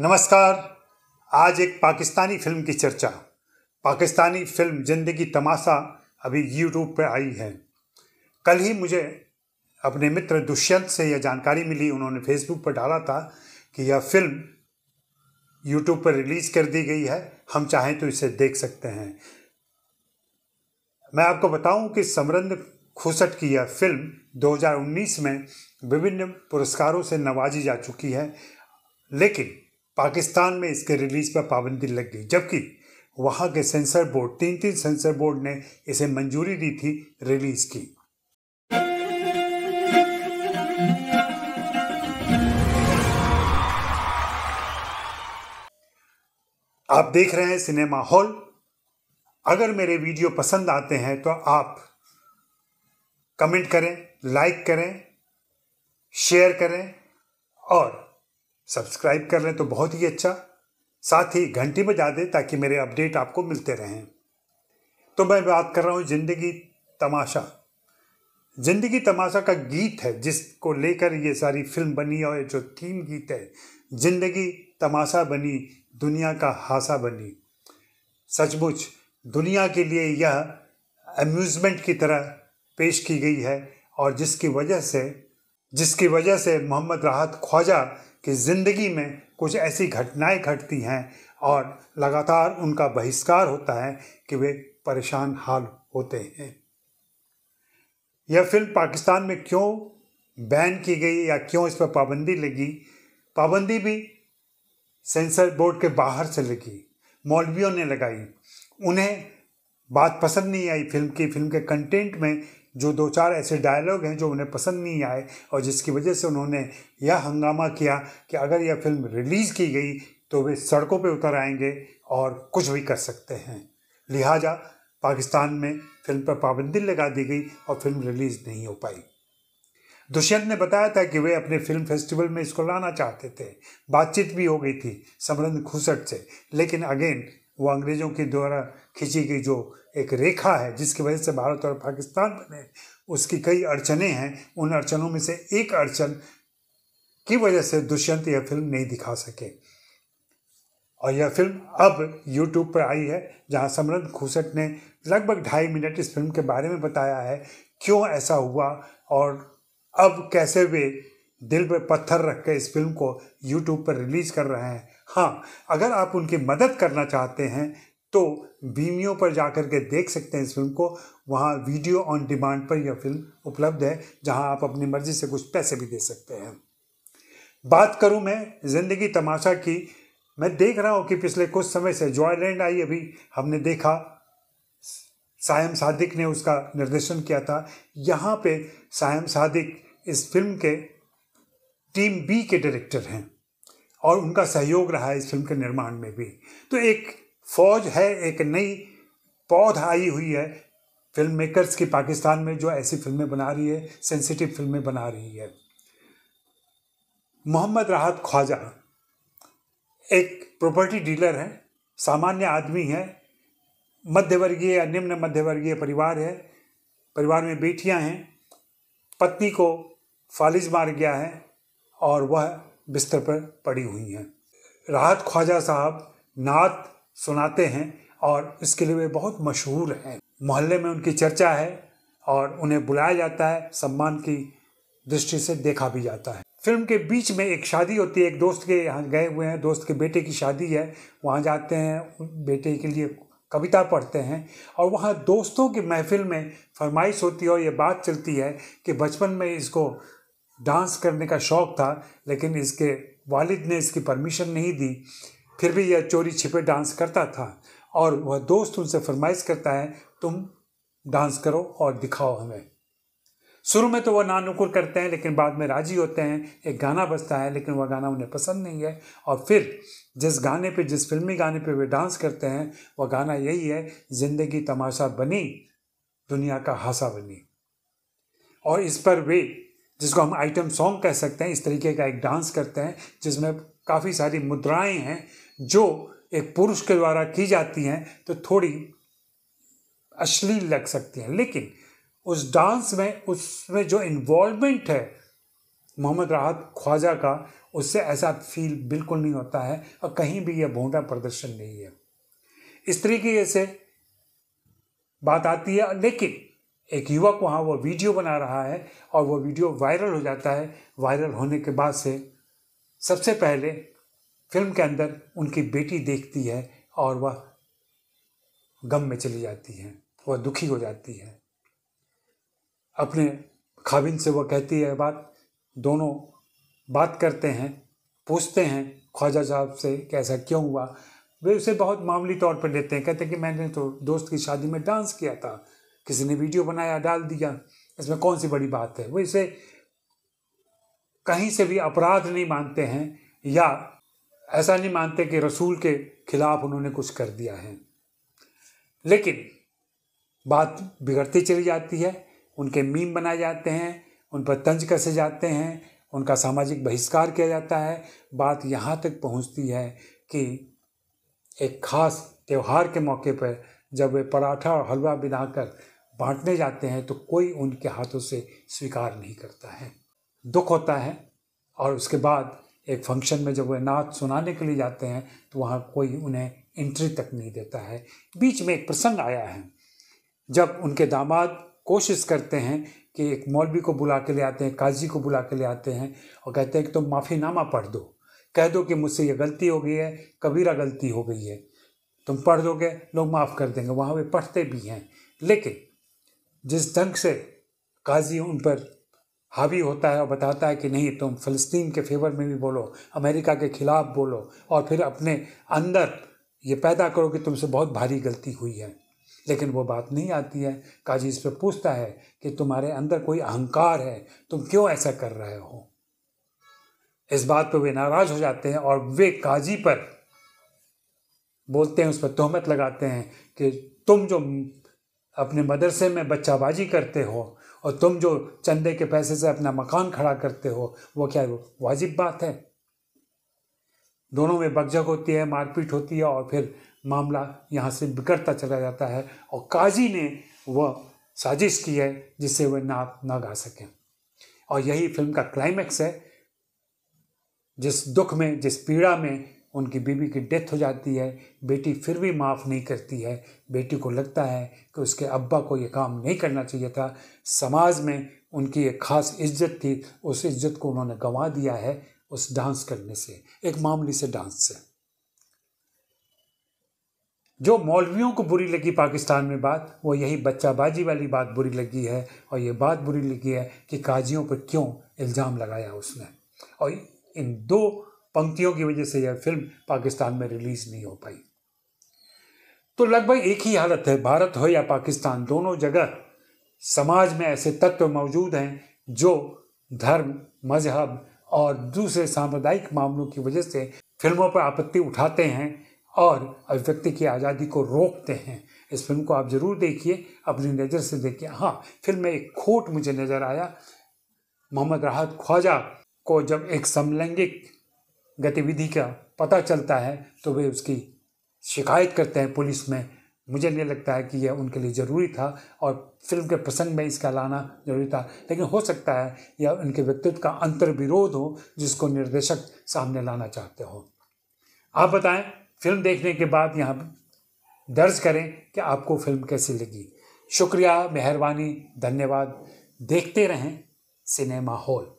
नमस्कार। आज एक पाकिस्तानी फ़िल्म की चर्चा। पाकिस्तानी फ़िल्म ज़िंदगी तमाशा अभी यूट्यूब पर आई है। कल ही मुझे अपने मित्र दुष्यंत से यह जानकारी मिली। उन्होंने फेसबुक पर डाला था कि यह फ़िल्म यूट्यूब पर रिलीज़ कर दी गई है। हम चाहें तो इसे देख सकते हैं। मैं आपको बताऊँ कि समरंद खुसट की यह फ़िल्म 2019 में विभिन्न पुरस्कारों से नवाजी जा चुकी है। लेकिन पाकिस्तान में इसके रिलीज़ पर पाबंदी लग गई, जबकि वहाँ के सेंसर बोर्ड तीन तीन सेंसर बोर्ड ने इसे मंजूरी दी थी रिलीज़ की। आप देख रहे हैं सिनेमा हॉल। अगर मेरे वीडियो पसंद आते हैं तो आप कमेंट करें, लाइक करें, शेयर करें और सब्सक्राइब कर लें तो बहुत ही अच्छा। साथ ही घंटी बजा दें ताकि मेरे अपडेट आपको मिलते रहें। तो मैं बात कर रहा हूँ ज़िंदगी तमाशा। ज़िंदगी तमाशा का गीत है जिसको लेकर ये सारी फ़िल्म बनी और जो थीम गीत है, ज़िंदगी तमाशा बनी, दुनिया का हासा बनी। सचमुच, दुनिया के लिए यह अम्यूज़मेंट की तरह पेश की गई है और जिसकी वजह से, जिसकी वजह से मोहम्मद राहत ख्वाजा कि ज़िंदगी में कुछ ऐसी घटनाएँ घटती हैं और लगातार उनका बहिष्कार होता है कि वे परेशान हाल होते हैं। यह फ़िल्म पाकिस्तान में क्यों बैन की गई या क्यों इस पर पाबंदी लगी? पाबंदी भी सेंसर बोर्ड के बाहर से लगी, मौलवियों ने लगाई। उन्हें बात पसंद नहीं आई फ़िल्म की, फ़िल्म के कंटेंट में जो दो चार ऐसे डायलॉग हैं जो उन्हें पसंद नहीं आए और जिसकी वजह से उन्होंने यह हंगामा किया कि अगर यह फ़िल्म रिलीज़ की गई तो वे सड़कों पर उतर आएँगे और कुछ भी कर सकते हैं। लिहाजा पाकिस्तान में फ़िल्म पर पाबंदी लगा दी गई और फ़िल्म रिलीज़ नहीं हो पाई। दुष्यंत ने बताया था कि वे अपने फ़िल्म फेस्टिवल में इसको लाना चाहते थे। बातचीत भी हो गई थी समरंद खुसट से, लेकिन अगेन वो अंग्रेज़ों के द्वारा खींची गई जो एक रेखा है जिसकी वजह से भारत और पाकिस्तान बने। उसकी कई अड़चने हैं। उन अड़चनों में से एक अड़चन की वजह से दुष्यंत यह फ़िल्म नहीं दिखा सके। और यह फ़िल्म अब यूट्यूब पर आई है, जहाँ समृद्ध खूसट ने लगभग ढाई मिनट इस फ़िल्म के बारे में बताया है, क्यों ऐसा हुआ और अब कैसे वे दिल पर पत्थर रख के इस फ़िल्म को यूट्यूब पर रिलीज़ कर रहे हैं। हाँ अगर आप उनकी मदद करना चाहते हैं तो बीमियो पर जाकर के देख सकते हैं इस फ़िल्म को। वहाँ वीडियो ऑन डिमांड पर यह फ़िल्म उपलब्ध है, जहाँ आप अपनी मर्ज़ी से कुछ पैसे भी दे सकते हैं। बात करूँ मैं ज़िंदगी तमाशा की, मैं देख रहा हूँ कि पिछले कुछ समय से जॉयलैंड आई, अभी हमने देखा, सायम सादिक ने उसका निर्देशन किया था। यहाँ पे सायम सादिक इस फ़िल्म के टीम बी के डायरेक्टर हैं और उनका सहयोग रहा है इस फ़िल्म के निर्माण में भी। तो एक फौज है एक नई पौध आई हुई है फ़िल्म मेकर्स की पाकिस्तान में जो ऐसी फ़िल्में बना रही है सेंसिटिव फ़िल्में बना रही है। मोहम्मद राहत ख्वाजा एक प्रॉपर्टी डीलर है, सामान्य आदमी है, मध्यवर्गीय या निम्न मध्यवर्गीय परिवार है, परिवार में बेटियाँ हैं, पत्नी को फालिज मार गया है और वह बिस्तर पर पड़ी हुई हैं। राहत ख्वाजा साहब नात सुनाते हैं और इसके लिए वे बहुत मशहूर हैं। मोहल्ले में उनकी चर्चा है और उन्हें बुलाया जाता है, सम्मान की दृष्टि से देखा भी जाता है। फ़िल्म के बीच में एक शादी होती है, एक दोस्त के यहाँ गए हुए हैं, दोस्त के बेटे की शादी है। वहाँ जाते हैं बेटे के लिए कविता पढ़ते हैं और वहाँ दोस्तों की महफिल में फरमाइश होती है और ये बात चलती है कि बचपन में इसको डांस करने का शौक़ था, लेकिन इसके वालिद ने इसकी परमिशन नहीं दी। फिर भी यह चोरी छिपे डांस करता था और वह दोस्त उनसे फरमाइश करता है, तुम डांस करो और दिखाओ हमें. शुरू में तो वह नानुकुर करते हैं, लेकिन बाद में राज़ी होते हैं, एक गाना बजता है, लेकिन वह गाना उन्हें पसंद नहीं है। और फिर जिस गाने पे, जिस फिल्मी गाने पे वे डांस करते हैं, वह गाना यही है, ज़िंदगी तमाशा बनी, दुनिया का हासा बनी. और इस पर वे, जिसको हम आइटम सॉन्ग कह सकते हैं, इस तरीके का एक डांस करते हैं, जिसमें काफ़ी सारी मुद्राएँ हैं जो एक पुरुष के द्वारा की जाती हैं तो थोड़ी अश्लील लग सकती हैं। लेकिन उस डांस में, उसमें जो इन्वॉल्वमेंट है, मोहम्मद राहत ख्वाजा का, उससे ऐसा फील बिल्कुल नहीं होता है और कहीं भी यह भोंडा प्रदर्शन नहीं है। इस तरीके से बात आती है, लेकिन एक युवक वहाँ वो वीडियो बना रहा है और वो वीडियो वायरल हो जाता है। वायरल होने के बाद से सबसे पहले फ़िल्म के अंदर उनकी बेटी देखती है और वह गम में चली जाती है, वह दुखी हो जाती है। अपने खाविन से वह कहती है बात दोनों बात करते हैं, पूछते हैं, ख्वाजा साहब से कि ऐसा क्यों हुआ? वे उसे बहुत मामूली तौर पर लेते हैं। कहते हैं कि मैंने तो दोस्त की शादी में डांस किया था, किसी ने वीडियो बनाया, डाल दिया, इसमें कौन सी बड़ी बात है? वो इसे कहीं से भी अपराध नहीं मानते हैं या ऐसा नहीं मानते कि रसूल के खिलाफ उन्होंने कुछ कर दिया है। लेकिन बात बिगड़ती चली जाती है, उनके मीम बनाए जाते हैं, उन पर तंज कसे जाते हैं, उनका सामाजिक बहिष्कार किया जाता है। बात यहाँ तक पहुँचती है कि एक खास त्यौहार के मौके पर जब वे पराठा और हलवा बनाकर बांटने जाते हैं तो कोई उनके हाथों से स्वीकार नहीं करता है। दुख होता है और उसके बाद एक फ़ंक्शन में जब वह नाच सुनाने के लिए जाते हैं तो वहाँ कोई उन्हें एंट्री तक नहीं देता है। बीच में एक प्रसंग आया है। जब उनके दामाद कोशिश करते हैं कि एक मौलवी को बुला के ले आते हैं, काजी को बुला के ले आते हैं, और कहते हैं कि तुम तो माफ़ीनामा पढ़ दो। कह दो कि मुझसे ये गलती हो गई है, कबीरा गलती हो गई है। तुम पढ़ दोगे, लोग माफ़ कर देंगे। वहाँ वे पढ़ते भी हैं। लेकिन जिस ढंग से काजी उन पर हावी होता है और बताता है कि नहीं, तुम फ़लस्तीन के फेवर में भी बोलो, अमेरिका के ख़िलाफ़ बोलो और फिर अपने अंदर ये पैदा करो कि तुमसे बहुत भारी गलती हुई है। लेकिन वो बात नहीं आती है। काजी इस पर पूछता है कि तुम्हारे अंदर कोई अहंकार है? तुम क्यों ऐसा कर रहे हो? इस बात पर वे नाराज़ हो जाते हैं और वे काजी पर बोलते हैं, उस पर तोहमत लगाते हैं कि तुम जो अपने मदरसे में बच्चाबाजी करते हो और तुम जो चंदे के पैसे से अपना मकान खड़ा करते हो, वो क्या वो वाजिब बात है? दोनों में बकझक होती है, मारपीट होती है और फिर मामला यहाँ से बिगड़ता चला जाता है और काजी ने वह साजिश की है जिससे वह नाप ना गा सकें। और यही फ़िल्म का क्लाइमैक्स है, जिस दुख में, जिस पीड़ा में उनकी बीवी की डेथ हो जाती है, बेटी फिर भी माफ़ नहीं करती है। बेटी को लगता है कि उसके अब्बा को ये काम नहीं करना चाहिए था। समाज में उनकी एक खास इज़्ज़त थी, उस इज़्ज़त को उन्होंने गंवा दिया है उस डांस करने से, एक मामूली से डांस से। जो मौलवियों को बुरी लगी पाकिस्तान में बात, वो यही बच्चाबाजी वाली बात बुरी लगी है और ये बात बुरी लगी है कि काजियों पर क्यों इल्ज़ाम लगाया उसने। और इन दो पंक्तियों की वजह से यह फ़िल्म पाकिस्तान में रिलीज़ नहीं हो पाई। तो लगभग एक ही हालत है, भारत हो या पाकिस्तान, दोनों जगह समाज में ऐसे तत्व मौजूद हैं जो धर्म, मज़हब और दूसरे सांप्रदायिक मामलों की वजह से फ़िल्मों पर आपत्ति उठाते हैं और अभिव्यक्ति की आज़ादी को रोकते हैं। इस फ़िल्म को आप ज़रूर देखिए, अपनी नज़र से देखिए। हाँ फ़िल्म में एक खोट मुझे नज़र आया, मोहम्मद राहत ख्वाजा को जब एक समलैंगिक गतिविधि का पता चलता है तो वे उसकी शिकायत करते हैं पुलिस में। मुझे नहीं लगता है कि यह उनके लिए ज़रूरी था और फ़िल्म के प्रसंग में इसका लाना ज़रूरी था, लेकिन हो सकता है यह उनके व्यक्तित्व का अंतर विरोध हो, जिसको निर्देशक सामने लाना चाहते हो। आप बताएँ, फ़िल्म देखने के बाद यहाँ दर्ज करें कि आपको फ़िल्म कैसी लगी। शुक्रिया, मेहरबानी, धन्यवाद। देखते रहें सिनेमा हॉल।